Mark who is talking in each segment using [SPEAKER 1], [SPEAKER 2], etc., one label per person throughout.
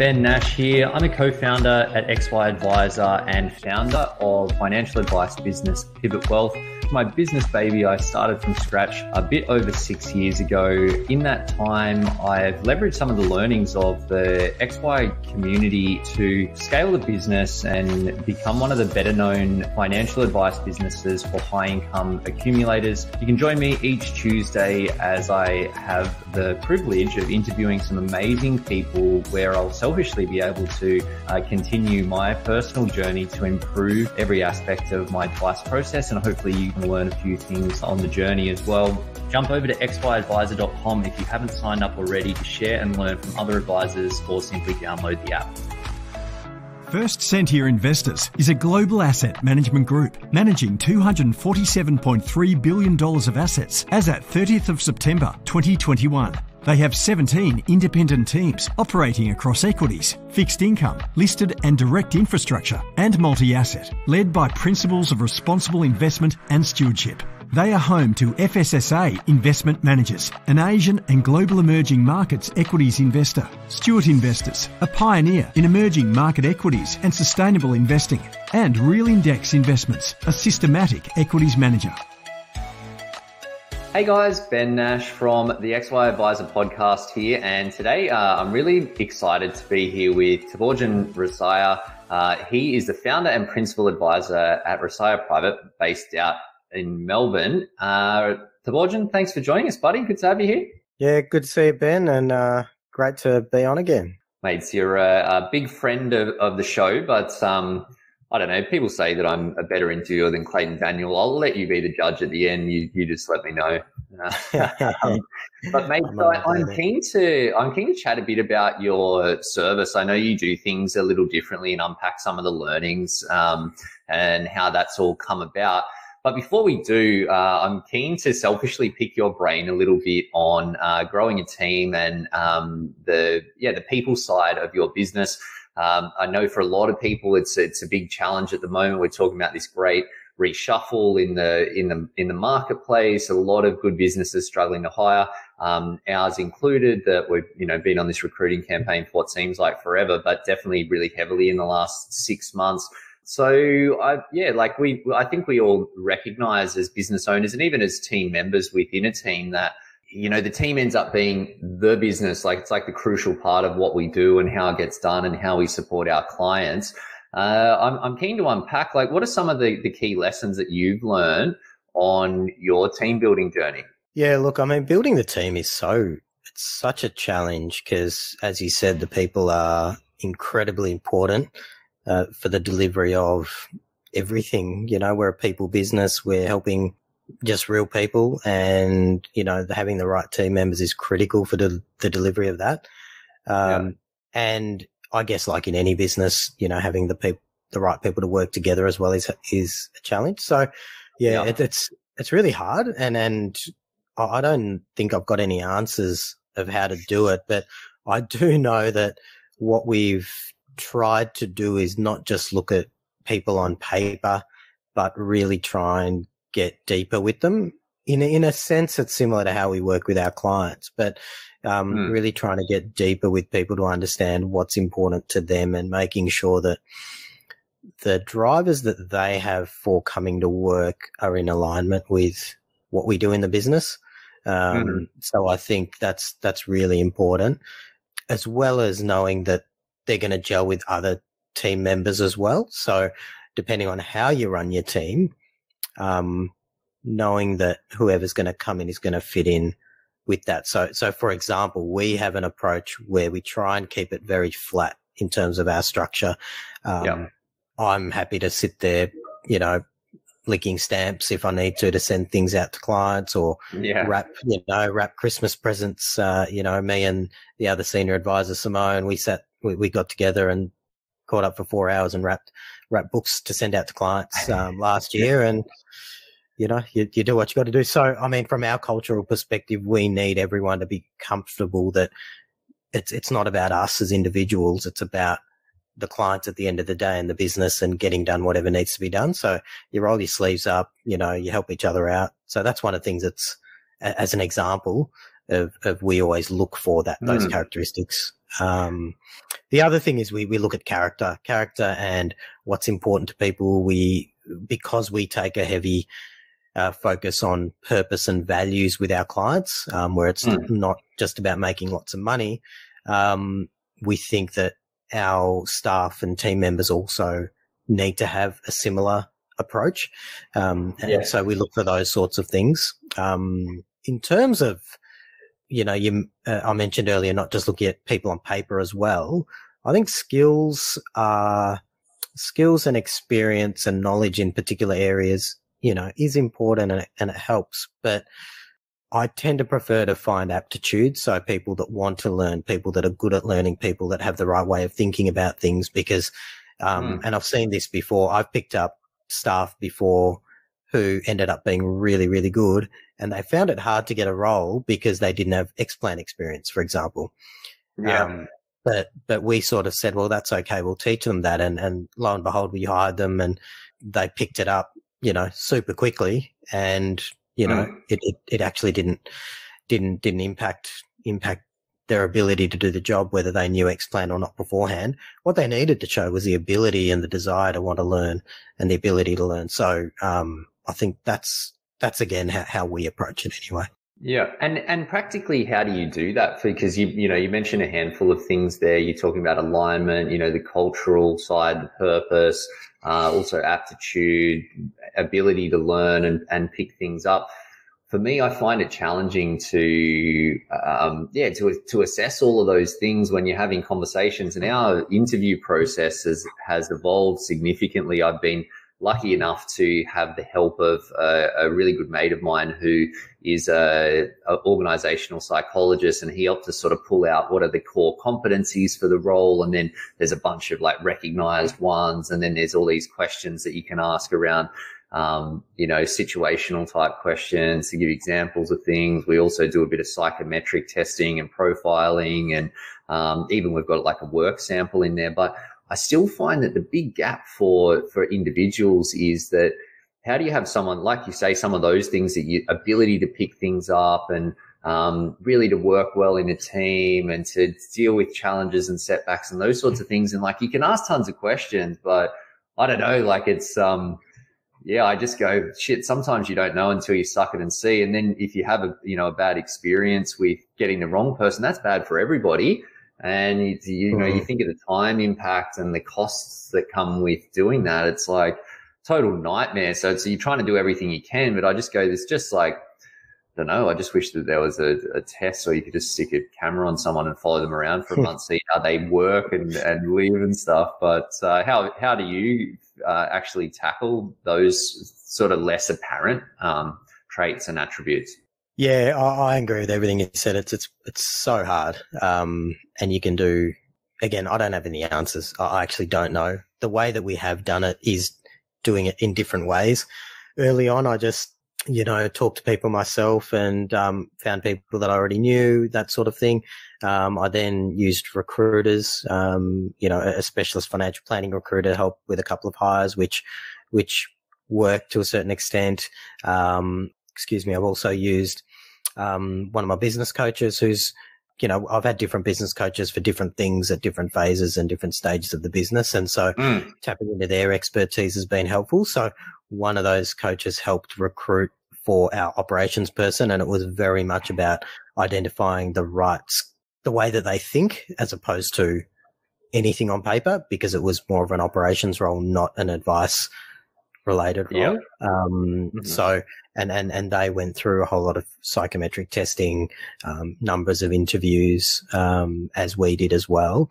[SPEAKER 1] Ben Nash here. I'm a co founder at XY Adviser and founder of financial advice business Pivot Wealth my business baby I started from scratch a bit over six years ago. In that time, I've leveraged some of the learnings of the XY community to scale the business and become one of the better known financial advice businesses for high income accumulators. You can join me each Tuesday as I have the privilege of interviewing some amazing people where I'll selfishly be able to uh, continue my personal journey to improve every aspect of my advice process and hopefully you learn a few things on the journey as well. Jump over to xyadviser.com if you haven't signed up already to share and learn from other advisors or simply download the app.
[SPEAKER 2] First Sentier Investors is a global asset management group managing $247.3 billion of assets as at 30th of September 2021. They have 17 independent teams operating across equities, fixed income, listed and direct infrastructure, and multi asset, led by principles of responsible investment and stewardship. They are home to FSSA Investment Managers, an Asian and global emerging markets equities investor. Stewart Investors, a pioneer in emerging market equities and sustainable investing. And Realindex Investments, a systematic equities manager.
[SPEAKER 1] Hey guys, Ben Nash from the XY Adviser podcast here, and today uh, I'm really excited to be here with Thabojan Rasiah. Uh, he is the founder and principal advisor at Rasiah Private, based out in Melbourne. Uh, Thabojan, thanks for joining us, buddy. Good to have you here.
[SPEAKER 3] Yeah, good to see you, Ben, and uh, great to be on again.
[SPEAKER 1] Mates, you're a, a big friend of, of the show, but um, I don't know. People say that I'm a better interviewer than Clayton Daniel. I'll let you be the judge at the end. You, you just let me know. um, but mate, I, am keen to I'm keen to chat a bit about your service. I know you do things a little differently and unpack some of the learnings um, and how that's all come about. But before we do, uh, I'm keen to selfishly pick your brain a little bit on uh, growing a team and um, the yeah the people side of your business. Um, I know for a lot of people, it's it's a big challenge at the moment. We're talking about this great reshuffle in the in the in the marketplace. A lot of good businesses struggling to hire, um, ours included. That we've you know been on this recruiting campaign for what seems like forever, but definitely really heavily in the last six months. So I yeah, like we I think we all recognize as business owners and even as team members within a team that you know, the team ends up being the business. Like it's like the crucial part of what we do and how it gets done and how we support our clients. Uh, I'm, I'm keen to unpack like what are some of the, the key lessons that you've learned on your team building journey?
[SPEAKER 3] Yeah, look, I mean, building the team is so, it's such a challenge because as you said, the people are incredibly important uh, for the delivery of everything. You know, we're a people business. We're helping just real people and you know having the right team members is critical for the, the delivery of that um, yeah. and i guess like in any business you know having the people the right people to work together as well is is a challenge so yeah, yeah. It, it's it's really hard and and i don't think i've got any answers of how to do it but i do know that what we've tried to do is not just look at people on paper but really try and get deeper with them. In a, in a sense, it's similar to how we work with our clients, but um, mm. really trying to get deeper with people to understand what's important to them and making sure that the drivers that they have for coming to work are in alignment with what we do in the business. Um, mm. So I think that's that's really important, as well as knowing that they're going to gel with other team members as well. So depending on how you run your team, um, knowing that whoever's going to come in is going to fit in with that. So, so for example, we have an approach where we try and keep it very flat in terms of our structure. Um, yeah. I'm happy to sit there, you know, licking stamps if I need to to send things out to clients or yeah. wrap, you know, wrap Christmas presents. Uh, you know, me and the other senior advisor, Simone, we sat, we, we got together and caught up for four hours and wrapped wrap books to send out to clients um, last year, and you know you, you do what you got to do. So I mean, from our cultural perspective, we need everyone to be comfortable that it's it's not about us as individuals; it's about the clients at the end of the day and the business and getting done whatever needs to be done. So you roll your sleeves up, you know, you help each other out. So that's one of the things that's, as an example, of, of we always look for that those mm. characteristics. Um, the other thing is we we look at character, character, and what's important to people. We because we take a heavy uh, focus on purpose and values with our clients, um, where it's mm. not just about making lots of money. Um, we think that our staff and team members also need to have a similar approach. Um, and yeah. so we look for those sorts of things. Um, in terms of, you know, you, uh, I mentioned earlier, not just looking at people on paper as well. I think skills are skills and experience and knowledge in particular areas, you know, is important and it, and it helps. But I tend to prefer to find aptitude. So people that want to learn, people that are good at learning, people that have the right way of thinking about things because, um, mm. and I've seen this before. I've picked up staff before who ended up being really, really good and they found it hard to get a role because they didn't have Xplan experience, for example.
[SPEAKER 1] Yeah. Um,
[SPEAKER 3] but, but we sort of said, well, that's okay. We'll teach them that. And, and lo and behold, we hired them and they picked it up, you know, super quickly and you know, mm. it, it, it actually didn't, didn't, didn't impact, impact their ability to do the job, whether they knew Xplan or not beforehand. What they needed to show was the ability and the desire to want to learn and the ability to learn. So, um, I think that's, that's again how, how we approach it anyway.
[SPEAKER 1] Yeah, and and practically, how do you do that? Because you you know you mentioned a handful of things there. You're talking about alignment, you know, the cultural side, the purpose, uh, also aptitude, ability to learn and, and pick things up. For me, I find it challenging to, um, yeah, to, to assess all of those things when you're having conversations. And our interview process has, has evolved significantly. I've been lucky enough to have the help of a, a really good mate of mine who is a, a, organizational psychologist and he helped us sort of pull out what are the core competencies for the role. And then there's a bunch of like recognized ones. And then there's all these questions that you can ask around um, you know situational type questions to give examples of things. We also do a bit of psychometric testing and profiling and um, even we've got like a work sample in there. But I still find that the big gap for for individuals is that how do you have someone like you say some of those things that you ability to pick things up and um, really to work well in a team and to deal with challenges and setbacks and those sorts of things. And like you can ask tons of questions but I don't know like it's um yeah I just go shit sometimes you don't know until you suck it and see. And then if you have a you know a bad experience with getting the wrong person that's bad for everybody and you, you know, you mm-hmm. think of the time impact and the costs that come with doing that. It's like total nightmare. So, so you're trying to do everything you can, but I just go, there's just like, I don't know. I just wish that there was a, a test or you could just stick a camera on someone and follow them around for a month, see how they work and, and live and stuff. But uh, how how do you uh, actually tackle those sort of less apparent um, traits and attributes?
[SPEAKER 3] Yeah, I, I, agree with everything you said. It's it's it's so hard, um, and you can do. Again, I don't have any answers. I actually don't know. The way that we have done it is doing it in different ways. Early on, I just you know talked to people myself and um, found people that I already knew, that sort of thing. Um, I then used recruiters, um, you know, a specialist financial planning recruiter help with a couple of hires, which which worked to a certain extent. Um, excuse me. I've also used um, one of my business coaches who's, you know, I've had different business coaches for different things at different phases and different stages of the business. And so mm. tapping into their expertise has been helpful. So one of those coaches helped recruit for our operations person. And it was very much about identifying the rights, the way that they think as opposed to anything on paper because it was more of an operations role, not an advice related role. Yep. Um, mm-hmm. So, and, and, and they went through a whole lot of psychometric testing, um, numbers of interviews, um, as we did as well.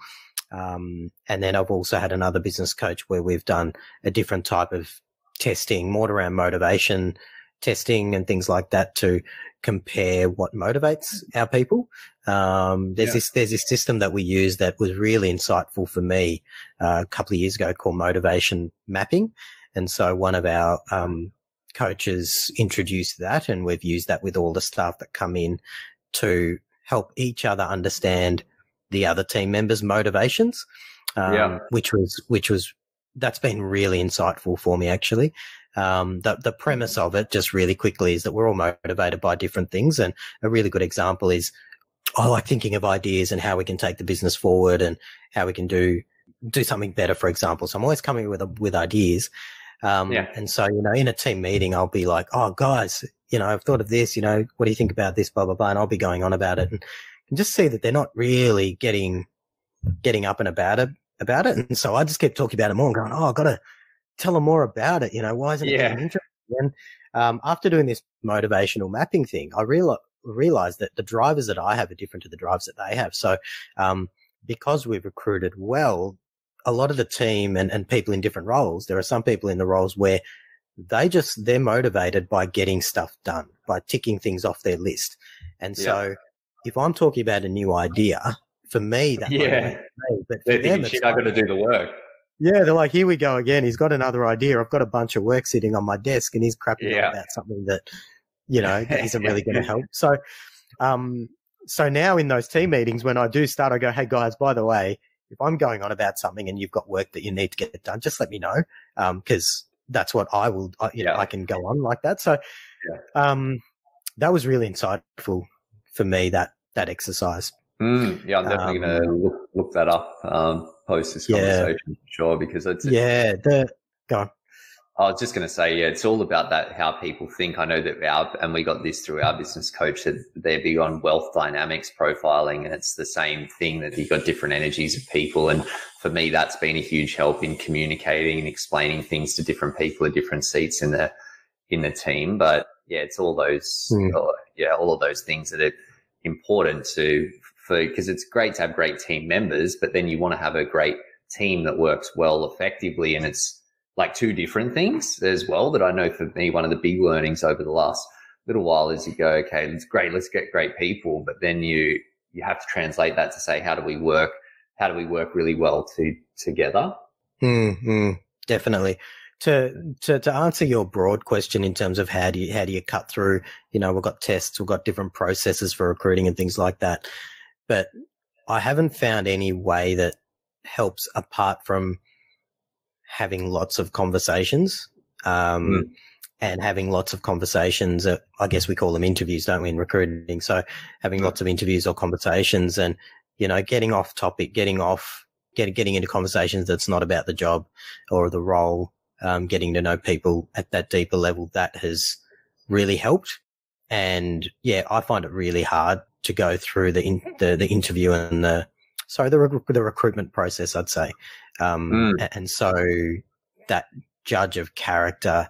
[SPEAKER 3] Um, and then I've also had another business coach where we've done a different type of testing, more around motivation testing and things like that to compare what motivates our people. Um, there's yeah. this there's this system that we use that was really insightful for me uh, a couple of years ago called motivation mapping, and so one of our um, coaches introduce that, and we've used that with all the staff that come in to help each other understand the other team members' motivations. Um, yeah. which was which was that's been really insightful for me actually. Um, the, the premise of it just really quickly is that we're all motivated by different things. And a really good example is I like thinking of ideas and how we can take the business forward and how we can do, do something better, for example. So I'm always coming with, with ideas. Um, yeah. and so, you know, in a team meeting, I'll be like, Oh, guys, you know, I've thought of this, you know, what do you think about this? Blah, blah, blah. And I'll be going on about it and, and just see that they're not really getting, getting up and about it, about it. And so I just keep talking about it more and going, Oh, I've got to tell them more about it. You know, why isn't it yeah. interesting? And, um, after doing this motivational mapping thing, I realized, realized that the drivers that I have are different to the drivers that they have. So, um, because we've recruited well, a lot of the team and, and people in different roles, there are some people in the roles where they just, they're motivated by getting stuff done, by ticking things off their list. And yeah. so if I'm talking about a new idea, for me, that
[SPEAKER 1] yeah, me, but they're thinking, shit, I got to do the work.
[SPEAKER 3] Yeah, they're like, here we go again. He's got another idea. I've got a bunch of work sitting on my desk, and he's crapping yeah. about something that, you know, that isn't really going to help. So, um, so now in those team meetings, when I do start, I go, hey guys, by the way, if I'm going on about something and you've got work that you need to get done, just let me know, because um, that's what I will. you know, I can go on like that. So, yeah. um, that was really insightful for me. That that exercise.
[SPEAKER 1] Mm, yeah, I'm definitely um, going to look, look that up um, post this conversation yeah. for sure because it's
[SPEAKER 3] yeah. The go on.
[SPEAKER 1] I was just going to say, yeah, it's all about that how people think. I know that our and we got this through our business coach that they're big on wealth dynamics profiling, and it's the same thing that you've got different energies of people. And for me, that's been a huge help in communicating and explaining things to different people at different seats in the in the team. But yeah, it's all those mm. yeah, all of those things that are important to for because it's great to have great team members, but then you want to have a great team that works well effectively. And it's like two different things as well that I know for me, one of the big learnings over the last little while is you go, okay, it's great, let's get great people, but then you you have to translate that to say how do we work, how do we work really well to together?
[SPEAKER 3] Mm-hmm. Definitely. To, to to answer your broad question in terms of how do you how do you cut through, you know, we've got tests, we've got different processes for recruiting and things like that but I haven't found any way that helps apart from having lots of conversations. Um, mm. And having lots of conversations, uh, I guess we call them interviews, don't we, in recruiting? So having lots of interviews or conversations and, you know, getting off topic, getting off, get, getting into conversations that's not about the job or the role, um, getting to know people at that deeper level, that has really helped. And yeah, I find it really hard to go through the in, the, the interview and the sorry the the recruitment process. I'd say, um, mm. and so that judge of character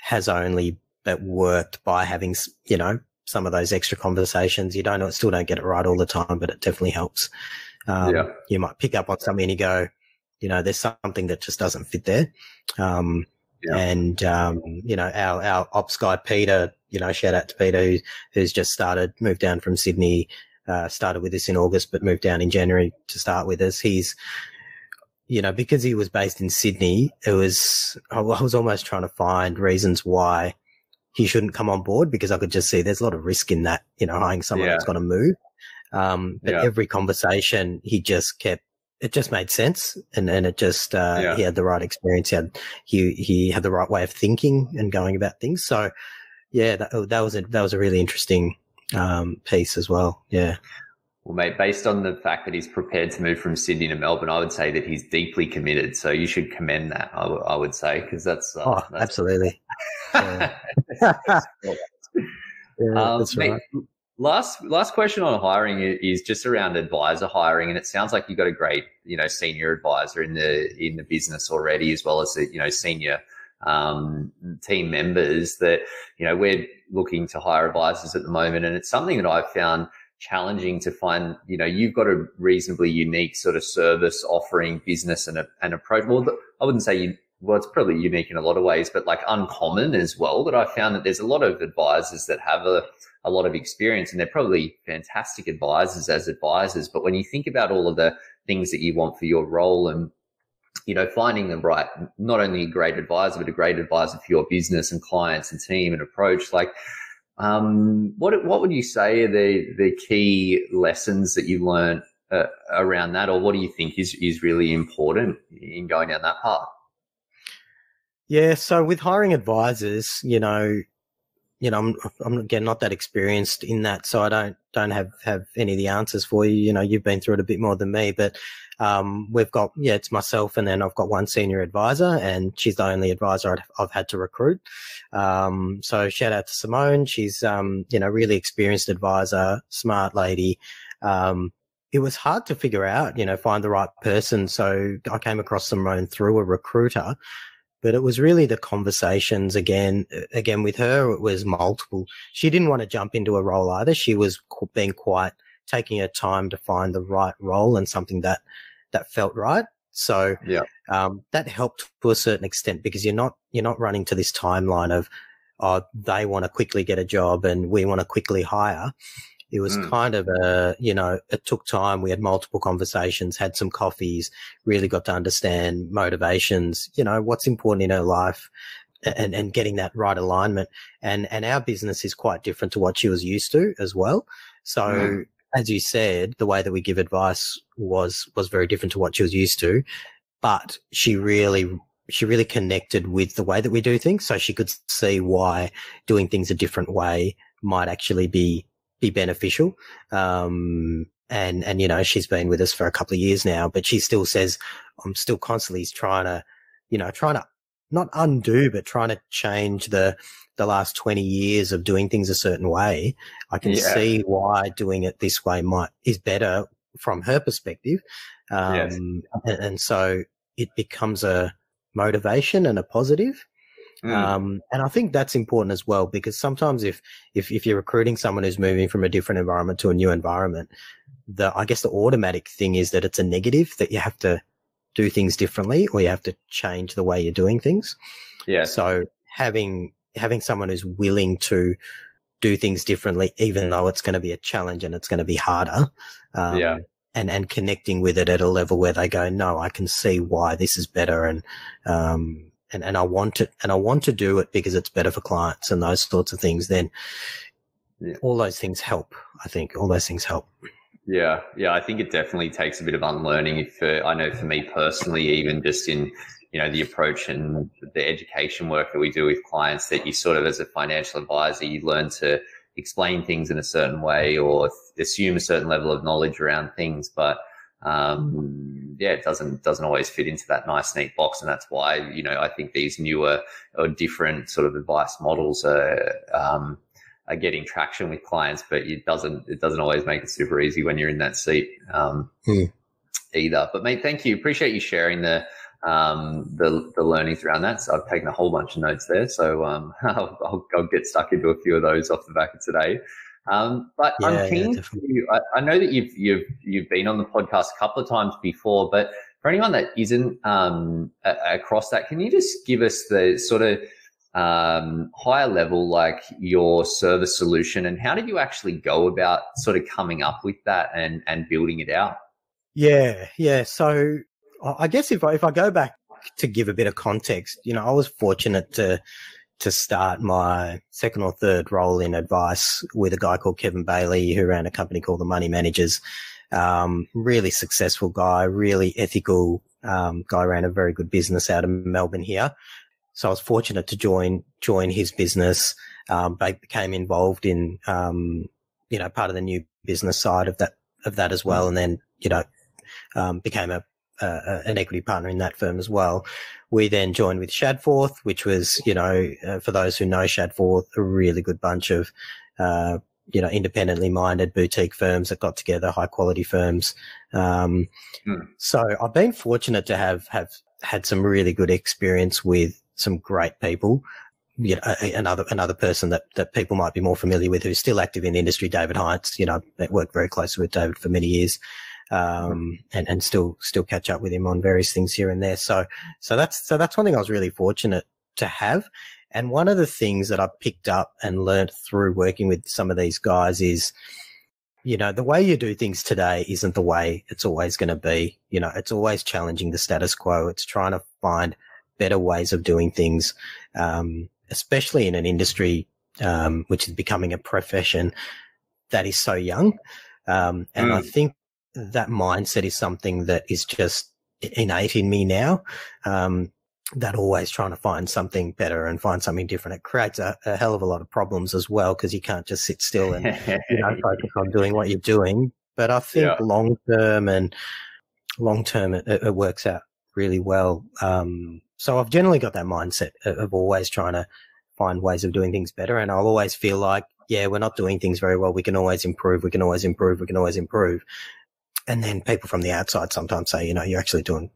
[SPEAKER 3] has only worked by having you know some of those extra conversations. You don't know, still don't get it right all the time, but it definitely helps. Um, yeah. You might pick up on something and you go, you know, there's something that just doesn't fit there. Um, yeah. And, um, you know, our, our ops guy, Peter, you know, shout out to Peter, who, who's just started, moved down from Sydney, uh, started with us in August, but moved down in January to start with us. He's, you know, because he was based in Sydney, it was, I was almost trying to find reasons why he shouldn't come on board because I could just see there's a lot of risk in that, you know, hiring someone yeah. that's going to move. Um, but yeah. every conversation he just kept it just made sense and, and it just uh, yeah. he had the right experience he had he he had the right way of thinking and going about things so yeah that, that was a that was a really interesting um, piece as well yeah
[SPEAKER 1] well mate based on the fact that he's prepared to move from sydney to melbourne i would say that he's deeply committed so you should commend that I, w- I would say because that's uh,
[SPEAKER 3] oh
[SPEAKER 1] that's
[SPEAKER 3] absolutely
[SPEAKER 1] yeah. um, that's right. Mate, Last last question on hiring is just around advisor hiring, and it sounds like you've got a great you know senior advisor in the in the business already, as well as the, you know senior um, team members. That you know we're looking to hire advisors at the moment, and it's something that I've found challenging to find. You know, you've got a reasonably unique sort of service offering, business, and a, and approach. Well, I wouldn't say you well, it's probably unique in a lot of ways, but like uncommon as well. That I found that there's a lot of advisors that have a a lot of experience and they're probably fantastic advisors as advisors. But when you think about all of the things that you want for your role and you know, finding the right, not only a great advisor, but a great advisor for your business and clients and team and approach. Like, um, what what would you say are the the key lessons that you learned uh, around that, or what do you think is is really important in going down that path?
[SPEAKER 3] Yeah. So with hiring advisors, you know, you know, I'm, I'm again not that experienced in that, so I don't don't have have any of the answers for you. You know, you've been through it a bit more than me, but um, we've got yeah, it's myself, and then I've got one senior advisor, and she's the only advisor I've, I've had to recruit. Um, so shout out to Simone. She's um, you know really experienced advisor, smart lady. Um, it was hard to figure out, you know, find the right person. So I came across Simone through a recruiter but it was really the conversations again again with her it was multiple. She didn't want to jump into a role either. She was being quite taking her time to find the right role and something that that felt right. So
[SPEAKER 1] yeah.
[SPEAKER 3] um, that helped to a certain extent because you're not you're not running to this timeline of oh they want to quickly get a job and we want to quickly hire it was mm. kind of a, you know, it took time. We had multiple conversations, had some coffees, really got to understand motivations, you know, what's important in her life and, and getting that right alignment. And, and our business is quite different to what she was used to as well. So mm. as you said, the way that we give advice was, was very different to what she was used to, but she really, she really connected with the way that we do things. So she could see why doing things a different way might actually be be beneficial. Um, and, and, you know, she's been with us for a couple of years now, but she still says, I'm still constantly trying to, you know, trying to not undo, but trying to change the, the last 20 years of doing things a certain way. I can yeah. see why doing it this way might, is better from her perspective. Um, yes. and, and so it becomes a motivation and a positive. Mm. Um, and I think that's important as well because sometimes if, if, if you're recruiting someone who's moving from a different environment to a new environment, the, I guess the automatic thing is that it's a negative that you have to do things differently or you have to change the way you're doing things.
[SPEAKER 1] Yeah.
[SPEAKER 3] So having, having someone who's willing to do things differently, even though it's going to be a challenge and it's going to be harder.
[SPEAKER 1] Um, yeah.
[SPEAKER 3] And, and connecting with it at a level where they go, no, I can see why this is better. And, um, and, and I want it and I want to do it because it's better for clients and those sorts of things, then all those things help. I think all those things help.
[SPEAKER 1] Yeah, yeah, I think it definitely takes a bit of unlearning. If uh, I know for me personally, even just in you know the approach and the education work that we do with clients, that you sort of as a financial advisor, you learn to explain things in a certain way or assume a certain level of knowledge around things, but um, yeah, it doesn't doesn't always fit into that nice neat box, and that's why you know I think these newer or different sort of advice models are um, are getting traction with clients, but it doesn't it doesn't always make it super easy when you're in that seat um, hmm. either. But mate, thank you, appreciate you sharing the um, the the learnings around that. So I've taken a whole bunch of notes there, so um, I'll, I'll, I'll get stuck into a few of those off the back of today. Um, but yeah, I'm keen yeah, to. I, I, know that you've you've you've been on the podcast a couple of times before, but for anyone that isn't um, a, across that, can you just give us the sort of um, higher level, like your service solution, and how did you actually go about sort of coming up with that and and building it out?
[SPEAKER 3] Yeah, yeah. So I guess if I if I go back to give a bit of context, you know, I was fortunate to to start my second or third role in advice with a guy called Kevin Bailey, who ran a company called the Money Managers. Um, really successful guy, really ethical um, guy, ran a very good business out of Melbourne here. So I was fortunate to join join his business. Um, became involved in um, you know part of the new business side of that of that as well, and then you know um, became a uh, an equity partner in that firm as well. We then joined with Shadforth, which was, you know, uh, for those who know Shadforth, a really good bunch of, uh, you know, independently minded boutique firms that got together, high quality firms. Um, mm. So I've been fortunate to have, have had some really good experience with some great people. You know, another, another person that, that people might be more familiar with who's still active in the industry, David Haintz, you know, worked very closely with David for many years um, and and still still catch up with him on various things here and there. So so that's so that's one thing I was really fortunate to have. And one of the things that I picked up and learned through working with some of these guys is, you know, the way you do things today isn't the way it's always going to be. You know, it's always challenging the status quo. It's trying to find better ways of doing things, um, especially in an industry um, which is becoming a profession that is so young. Um, and mm. I think that mindset is something that is just innate in me now. Um, that always trying to find something better and find something different. It creates a, a hell of a lot of problems as well because you can't just sit still and you know focus on doing what you're doing. But I think yeah. long term and long term it, it, works out really well. Um, so I've generally got that mindset of always trying to find ways of doing things better, and I'll always feel like yeah, we're not doing things very well. We can always improve. We can always improve. We can always improve. And then people from the outside sometimes say, you know, you're actually doing,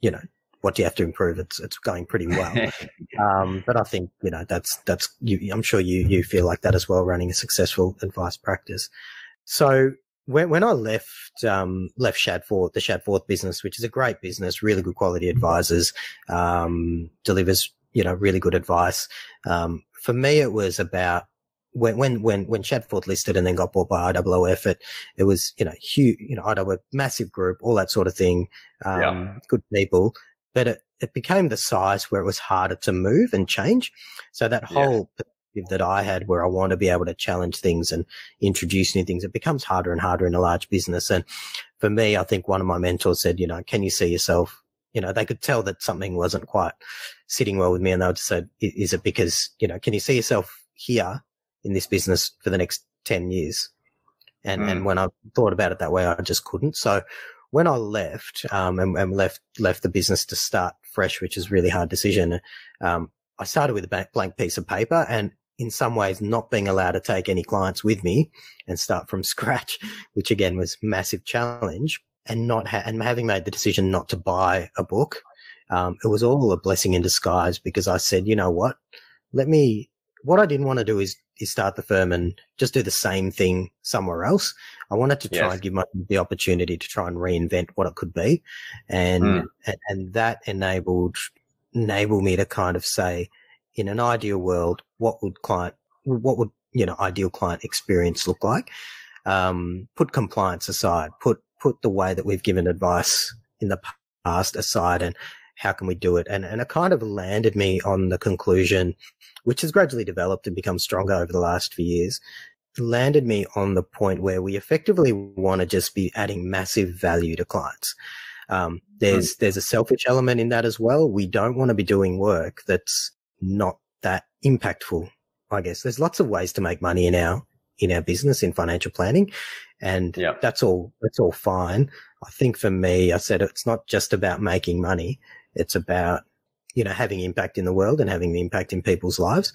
[SPEAKER 3] you know, what do you have to improve? It's it's going pretty well. um, but I think you know that's that's you, I'm sure you you feel like that as well, running a successful advice practice. So when when I left um, left Shadforth, the Shadforth business, which is a great business, really good quality advisors, um, delivers you know really good advice. Um, for me, it was about when when when when Shadforth listed and then got bought by IOOF, it it was you know huge, you know IOOF massive group, all that sort of thing, um, yeah. good people but it, it became the size where it was harder to move and change. So that whole yeah. perspective that I had where I want to be able to challenge things and introduce new things, it becomes harder and harder in a large business. And for me, I think one of my mentors said, you know, can you see yourself? You know, they could tell that something wasn't quite sitting well with me. And they would just say, is it because, you know, can you see yourself here in this business for the next 10 years? And, mm. and when I thought about it that way, I just couldn't. So when I left um, and, and, left left the business to start fresh, which is really hard decision, um, I started with a blank piece of paper and in some ways not being allowed to take any clients with me and start from scratch, which again was massive challenge and not ha- and having made the decision not to buy a book. Um, it was all a blessing in disguise because I said, you know what, let me, what I didn't want to do is, is start the firm and just do the same thing somewhere else. I wanted to try yes. and give myself the opportunity to try and reinvent what it could be. And, mm. and, and that enabled, enabled me to kind of say, in an ideal world, what would client, what would, you know, ideal client experience look like? Um, put compliance aside, put, put the way that we've given advice in the past aside and how can we do it? And, and it kind of landed me on the conclusion, which has gradually developed and become stronger over the last few years, landed me on the point where we effectively want to just be adding massive value to clients. Um, there's, mm. there's a selfish element in that as well. We don't want to be doing work that's not that impactful. I guess there's lots of ways to make money in our, in our business in financial planning. And yeah. that's all, that's all fine. I think for me, I said it's not just about making money. It's about, you know, having impact in the world and having the impact in people's lives.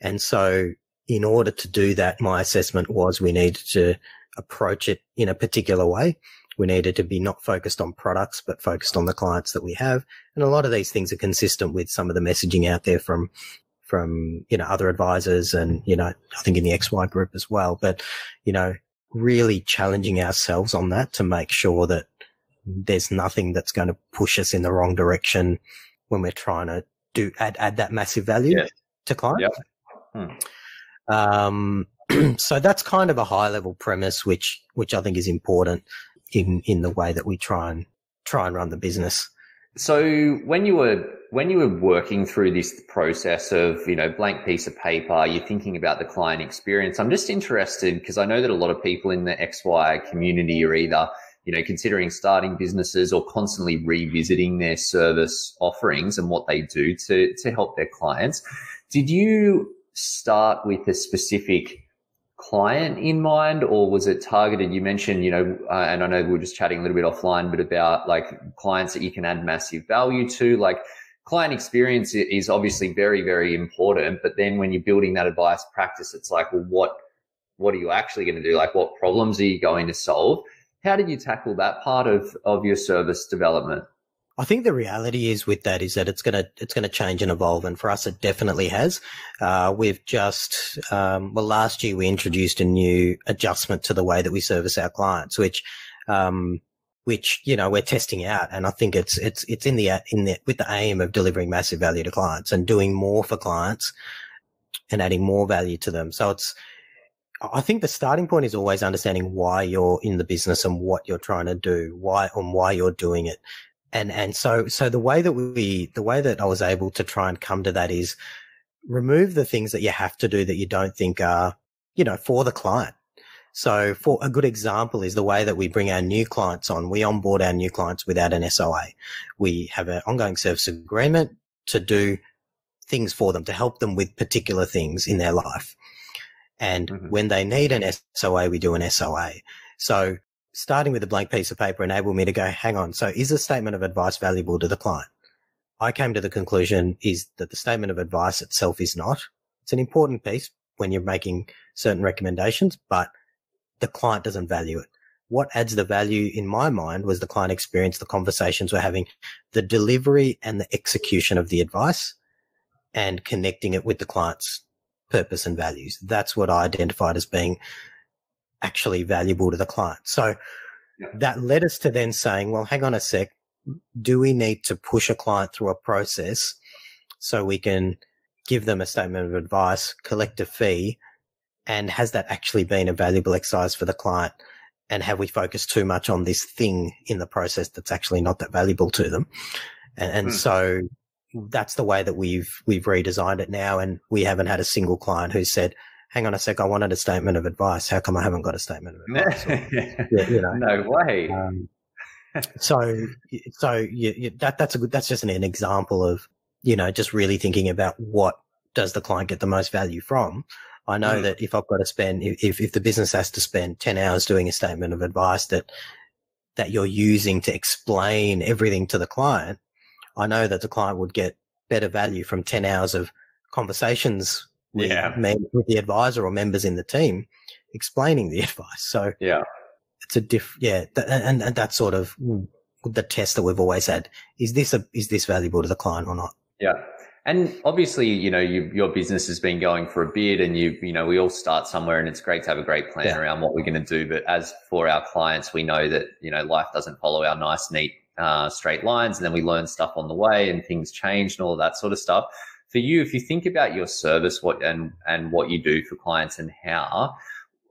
[SPEAKER 3] And so in order to do that, my assessment was we needed to approach it in a particular way. We needed to be not focused on products, but focused on the clients that we have. And a lot of these things are consistent with some of the messaging out there from, from, you know, other advisors and, you know, I think in the XY group as well. But, you know, really challenging ourselves on that to make sure that there's nothing that's going to push us in the wrong direction when we're trying to do add, add that massive value yeah. to clients. Yeah. Hmm. Um, so that's kind of a high level premise, which which I think is important in in the way that we try and try and run the business.
[SPEAKER 1] So when you were when you were working through this process of you know blank piece of paper, you're thinking about the client experience. I'm just interested because I know that a lot of people in the XY community are either you know considering starting businesses or constantly revisiting their service offerings and what they do to to help their clients. Did you start with a specific client in mind or was it targeted? You mentioned you know uh, and i know we were just chatting a little bit offline but about like clients that you can add massive value to. Like client experience is obviously very very important but then when you're building that advice practice it's like well what what are you actually going to do? Like what problems are you going to solve how did you tackle that part of of your service development
[SPEAKER 3] I think the reality is with that is that it's gonna it's gonna change and evolve, and for us it definitely has. Uh, we've just um, well last year we introduced a new adjustment to the way that we service our clients, which um, which you know we're testing out, and I think it's it's it's in the in the with the aim of delivering massive value to clients and doing more for clients and adding more value to them. So it's I think the starting point is always understanding why you're in the business and what you're trying to do, why and why you're doing it and and so so the way that we the way that I was able to try and come to that is remove the things that you have to do that you don't think are you know for the client. So for a good example is the way that we bring our new clients on. We onboard our new clients without an SOA. We have an ongoing service agreement. to do things for them, to help them with particular things in their life. And mm-hmm. when they need an SOA, we do an SOA. So starting with a blank piece of paper enabled me to go, hang on. So is a statement of advice valuable to the client? I came to the conclusion is that the statement of advice itself is not. It's an important piece when you're making certain recommendations, but the client doesn't value it. What adds the value in my mind was the client experience, the conversations we're having, the delivery and the execution of the advice and connecting it with the client's purpose and values. That's what I identified as being actually valuable to the client. So yeah. that led us to then saying, well, hang on a sec. Do we need to push a client through a process so we can give them a statement of advice, collect a fee, and has that actually been a valuable exercise for the client? And have we focused too much on this thing in the process that's actually not that valuable to them? And, and hmm. so that's the way that we've we've redesigned it now, and we haven't had a single client who said, "Hang on a sec, I wanted a statement of advice. How come I haven't got a statement of advice?" Or,
[SPEAKER 1] yeah, you know, no way. Um,
[SPEAKER 3] so, so you, you, that that's a good. That's just an, an example of you know just really thinking about what does the client get the most value from. I know mm. that if I've got to spend, if, if the business has to spend 10 hours doing a statement of advice that, that you're using to explain everything to the client, I know that the client would get better value from 10 hours of conversations with, yeah. with the advisor or members in the team explaining the advice. So
[SPEAKER 1] yeah,
[SPEAKER 3] it's a diff, yeah. Th- and, and that's sort of the test that we've always had. Is this a, is this valuable to the client or not?
[SPEAKER 1] Yeah. And obviously, you know, you, your business has been going for a bit and you, you know, we all start somewhere and it's great to have a great plan yeah. around what we're going to do. But as for our clients, we know that, you know, life doesn't follow our nice, neat uh, straight lines, and then we learn stuff on the way, and things change and all that sort of stuff. For you, if you think about your service, what and and what you do for clients, and how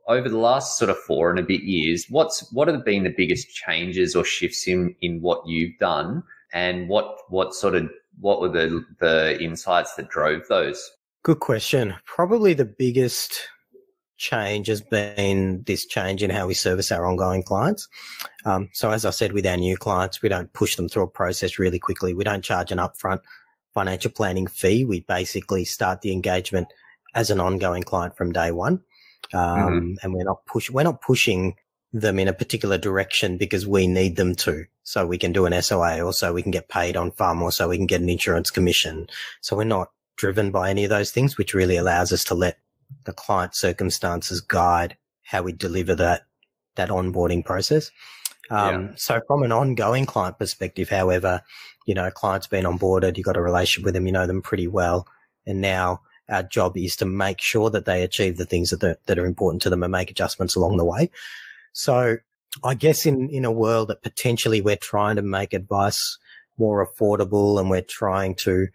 [SPEAKER 1] over the last sort of four and a bit years, what's what have been the biggest changes or shifts in in what you've done, and what what sort of what were the the insights that drove those?
[SPEAKER 3] Good question. Probably the biggest change has been this change in how we service our ongoing clients. Um, so as I said, with our new clients, we don't push them through a process really quickly. We don't charge an upfront financial planning fee. We basically start the engagement as an ongoing client from day one. Um, mm-hmm. and we're not push, we're not pushing them in a particular direction because we need them to. So we can do an SOA or so we can get paid on farm or so we can get an insurance commission. So we're not driven by any of those things, which really allows us to let the client circumstances guide how we deliver that that onboarding process. Um, yeah. So from an ongoing client perspective, however, you know, client's been onboarded, you've got a relationship with them, you know them pretty well, and now our job is to make sure that they achieve the things that that are important to them and make adjustments along the way. So I guess in in a world that potentially we're trying to make advice more affordable and we're trying to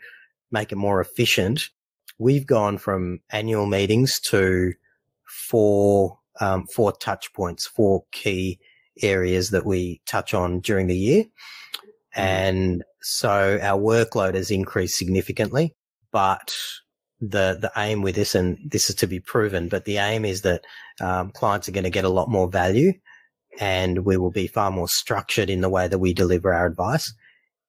[SPEAKER 3] make it more efficient, we've gone from annual meetings to four um, four touch points, four key areas that we touch on during the year. Mm-hmm. And so our workload has increased significantly, but the, the aim with this, and this is to be proven, but the aim is that um, clients are going to get a lot more value and we will be far more structured in the way that we deliver our advice.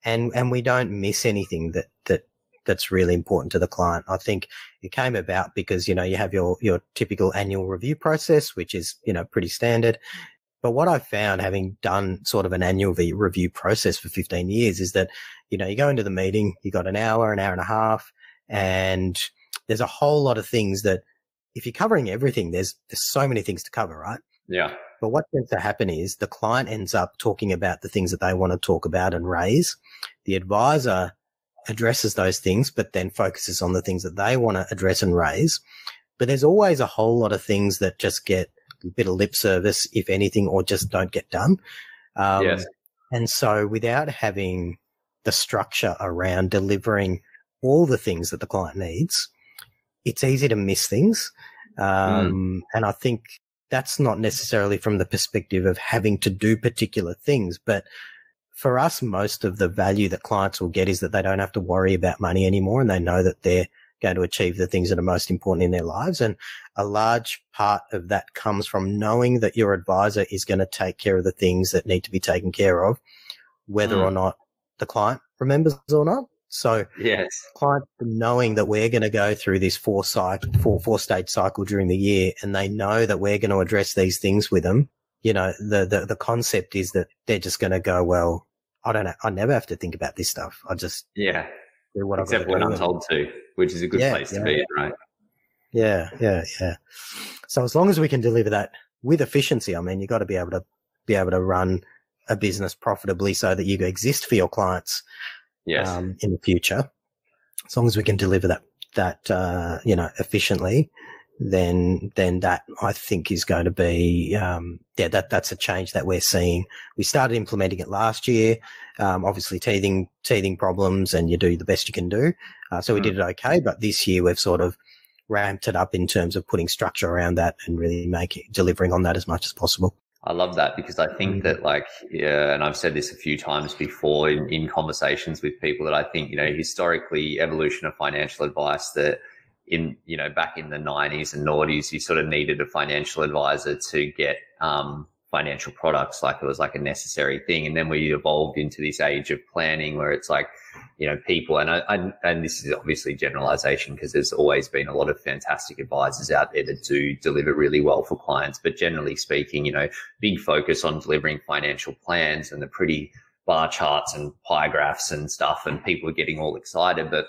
[SPEAKER 3] And, and we don't miss anything that, that that's really important to the client. I think it came about because, you know, you have your, your typical annual review process, which is, you know, pretty standard. But what I've found having done sort of an annual review process for 15 years is that, you know, you go into the meeting, you got an hour, an hour and a half, and there's a whole lot of things that if you're covering everything, there's, there's so many things to cover, right?
[SPEAKER 1] Yeah.
[SPEAKER 3] But what tends to happen is the client ends up talking about the things that they want to talk about and raise. The advisor addresses those things, but then focuses on the things that they want to address and raise. But there's always a whole lot of things that just get a bit of lip service, if anything, or just don't get done. Um, yes. And so without having the structure around delivering all the things that the client needs, it's easy to miss things. Um, mm. and I think that's not necessarily from the perspective of having to do particular things, but for us, most of the value that clients will get is that they don't have to worry about money anymore and they know that they're going to achieve the things that are most important in their lives. And a large part of that comes from knowing that your advisor is going to take care of the things that need to be taken care of, whether mm. or not the client remembers or not. So
[SPEAKER 1] yes,
[SPEAKER 3] clients knowing that we're going to go through this four cycle, four four stage cycle during the year, and they know that we're going to address these things with them. You know, the the the concept is that they're just going to go, well, I don't know, I never have to think about this stuff. I just
[SPEAKER 1] yeah
[SPEAKER 3] do what
[SPEAKER 1] except when I'm told to, which is a good
[SPEAKER 3] Yeah,
[SPEAKER 1] place to
[SPEAKER 3] yeah.
[SPEAKER 1] be, right?
[SPEAKER 3] Yeah, yeah, yeah. So as long as we can deliver that with efficiency, I mean, you've got to be able to be able to run a business profitably so that you exist for your clients
[SPEAKER 1] Yes,
[SPEAKER 3] um, in the future. As long as we can deliver that that uh, you know efficiently, then then that I think is going to be um, yeah that that's a change that we're seeing. We started implementing it last year. Um, obviously, teething teething problems, and you do the best you can do. Uh, so we
[SPEAKER 1] Mm.
[SPEAKER 3] did it okay, but this year we've sort of ramped it up in terms of putting structure around that and really making delivering on that as much as possible.
[SPEAKER 1] I love that because I think that like yeah, and I've said this a few times before in, in conversations with people that I think, you know, historically evolution of financial advice that in, you know, back in the nineties and noughties, you sort of needed a financial advisor to get um financial products like it was like a necessary thing. And then we evolved into this age of planning where it's like, you know, people and I, I and this is obviously generalization because there's always been a lot of fantastic advisors out there that do deliver really well for clients. But generally speaking, you know, big focus on delivering financial plans and the pretty bar charts and pie graphs and stuff, and people are getting all excited. But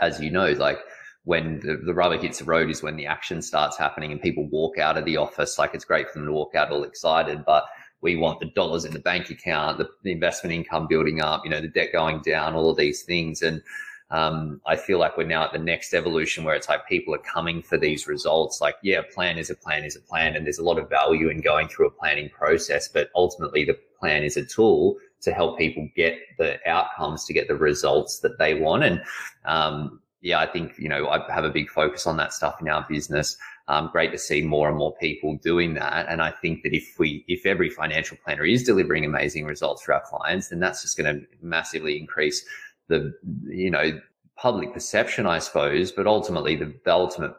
[SPEAKER 1] as you know, like when the, the rubber hits the road is when the action starts happening and people walk out of the office. Like it's great for them to walk out all excited, but we want the dollars in the bank account, the, the investment income building up, you know, the debt going down, all of these things. And um, I feel like we're now at the next evolution where it's like people are coming for these results. Like, yeah, plan is a plan is a plan, and there's a lot of value in going through a planning process. But ultimately, the plan is a tool to help people get the outcomes, to get the results that they want. And um, yeah, I think you know I have a big focus on that stuff in our business. Um, great to see more and more people doing that. And I think that if we, if every financial planner is delivering amazing results for our clients, then that's just going to massively increase the, you know, public perception, I suppose. But ultimately, the, the ultimate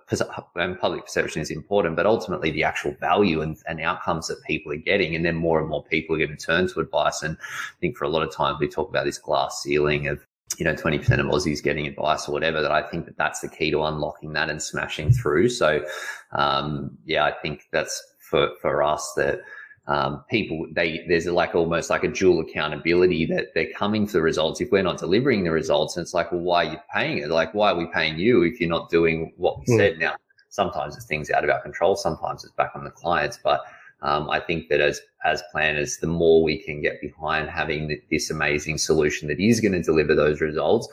[SPEAKER 1] and public perception is important, but ultimately the actual value and, and outcomes that people are getting, and then more and more people are going to turn to advice. And I think for a lot of times we talk about this glass ceiling of you know, 20% of Aussies getting advice or whatever, that I think that that's the key to unlocking that and smashing through. So, um, yeah, I think that's for, for us that, um, people, they, there's like almost like a dual accountability that they're coming for the results. If we're not delivering the results, and it's like, well, why are you paying it? Like, why are we paying you if you're not doing what we
[SPEAKER 3] Hmm.
[SPEAKER 1] said? Now, sometimes it's things out of our control. Sometimes it's back on the clients, but um, I think that as as planners, the more we can get behind having this amazing solution that is going to deliver those results,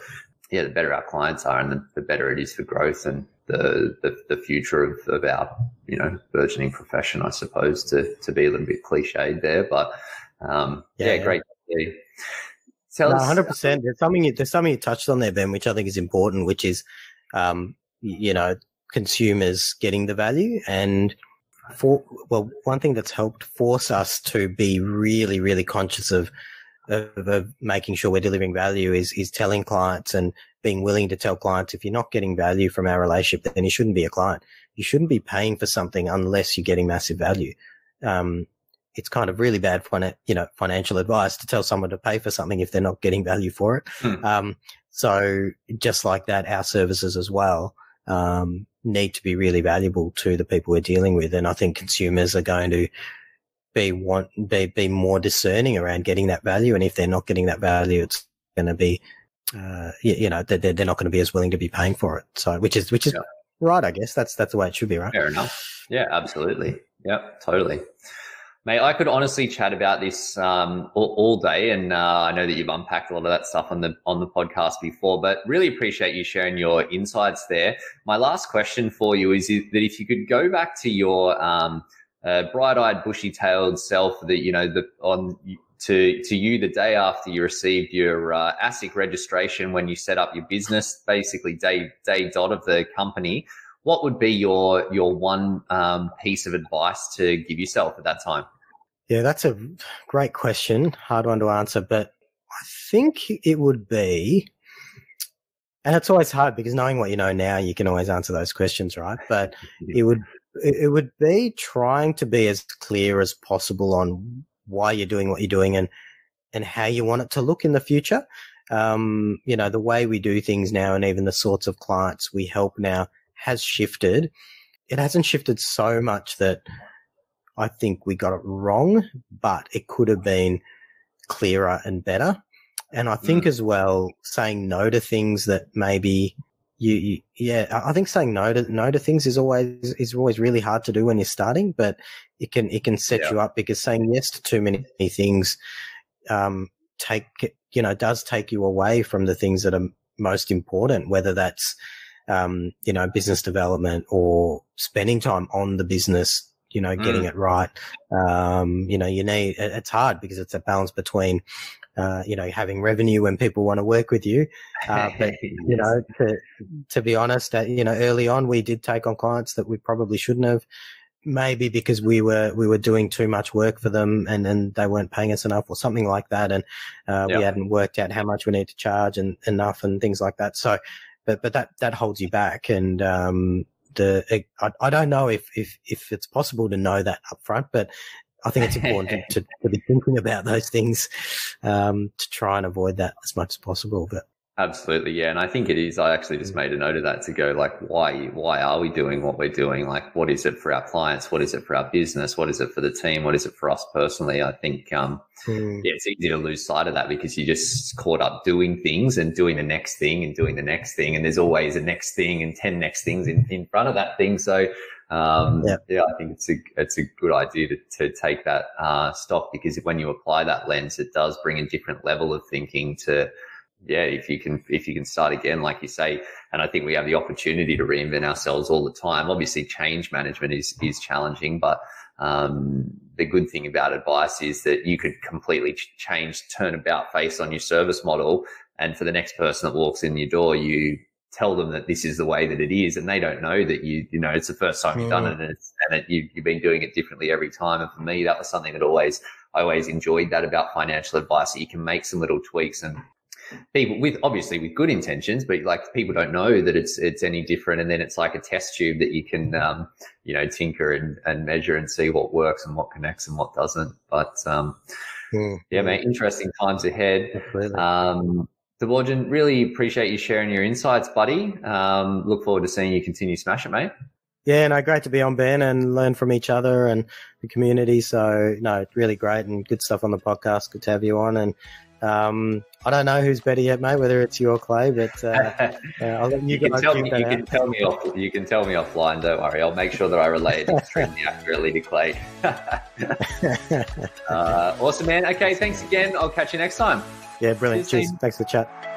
[SPEAKER 1] yeah, the better our clients are, and the, the better it is for growth and the the, the future of, of our you know burgeoning profession, I suppose, to to be a little bit cliched there, but um, yeah,
[SPEAKER 3] Yeah, yeah.
[SPEAKER 1] great. Tell
[SPEAKER 3] No,
[SPEAKER 1] us,
[SPEAKER 3] hundred percent. There's something you, there's something you touched on there, Ben, which I think is important, which is, um, you know, consumers getting the value and for well, one thing that's helped force us to be really, really conscious of, of, of making sure we're delivering value is is telling clients and being willing to tell clients if you're not getting value from our relationship, then you shouldn't be a client. You shouldn't be paying for something unless you're getting massive value. Um, it's kind of really bad for you know financial advice to tell someone to pay for something if they're not getting value for it.
[SPEAKER 1] Hmm.
[SPEAKER 3] Um, so just like that, our services as well um, need to be really valuable to the people we're dealing with, and I think consumers are going to be want be be more discerning around getting that value, and if they're not getting that value, it's going to be uh, you, you know they're they're not going to be as willing to be paying for it. So which is which is
[SPEAKER 1] Yeah.
[SPEAKER 3] right, I guess that's that's the way it should be, right?
[SPEAKER 1] Fair enough. Yeah, absolutely. Yep, totally. Mate, I could honestly chat about this um, all, all day, and uh, I know that you've unpacked a lot of that stuff on the on the podcast before. But really appreciate you sharing your insights there. My last question for you is that if you could go back to your um, uh, bright-eyed, bushy-tailed self, that you know, the on to to you the day after you received your uh, ASIC registration when you set up your business, basically day day dot of the company what would be your your one um, piece of advice to give yourself at that time?
[SPEAKER 3] Yeah, that's a great question. Hard one to answer, but I think it would be, and it's always hard because knowing what you know now, you can always answer those questions, right? But it would it would be trying to be as clear as possible on why you're doing what you're doing and and how you want it to look in the future. um, you know, the way we do things now and even the sorts of clients we help now has shifted. It hasn't shifted so much that I think we got it wrong, but it could have been clearer and better. And I think mm. as well, saying no to things that maybe you, you, yeah, I think saying no to no to things is always is always really hard to do when you're starting, but it can it can set yeah. you up because saying yes to too many things um, take you know does take you away from the things that are most important, whether that's um, you know business development or spending time on the business you know, getting mm. it right. Um, you know, you need, it's hard because it's a balance between uh, you know, having revenue when people want to work with you. Uh, but you know, to to be honest, uh, you know, early on we did take on clients that we probably shouldn't have. Maybe because we were we were doing too much work for them and, and they weren't paying us enough or something like that, and uh, yep. we hadn't worked out how much we need to charge and enough and things like that. So, but but that that holds you back, and um, the I, I don't know if if if it's possible to know that upfront, but I think it's important to, to, be thinking about those things um, to try and avoid that as much as possible. But
[SPEAKER 1] absolutely, yeah, and I think it is. I actually just mm. made a note of that to go like, why? Why are we doing what we're doing? Like, what is it for our clients? What is it for our business? What is it for the team? What is it for us personally? I think, um, mm. yeah, it's easy to lose sight of that because you're just caught up doing things and doing the next thing and doing the next thing, and there's always a next thing and ten next things in in front of that thing. So um, yeah. yeah, I think it's a it's a good idea to, to take that uh, stock because when you apply that lens, it does bring a different level of thinking to yeah. If you can if you can start again, like you say, and I think we have the opportunity to reinvent ourselves all the time. Obviously, change management is is challenging, but um, the good thing about advice is that you could completely change, turn about face on your service model, and for the next person that walks in your door, you tell them that this is the way that it is and they don't know that you you know it's the first time you've done it and, it's, and it, you, you've been doing it differently every time and for me that was something that always i always enjoyed that about financial advice that you can make some little tweaks and people with obviously with good intentions but like people don't know that it's it's any different and then it's like a test tube that you can um, you know tinker and, and measure and see what works and what connects and what doesn't but um, mm. yeah man interesting times ahead um, Thabojan, really appreciate you sharing your insights, buddy. Um, look forward to seeing you continue smash it, mate.
[SPEAKER 3] Yeah, no, great to be on Ben and learn from each other and the community. So, no, really great and good stuff on the podcast. Good to have you on. And um, I don't know who's better yet, mate. Whether it's you or Clay, but uh, you,
[SPEAKER 1] you can tell me. You can tell me off. You can tell me offline. Don't worry. I'll make sure that I relay it extremely accurately to Clay. uh, awesome, man. Okay, thanks again. I'll catch you next time.
[SPEAKER 3] Yeah, brilliant. Cheers. Cheers. Thanks for the chat.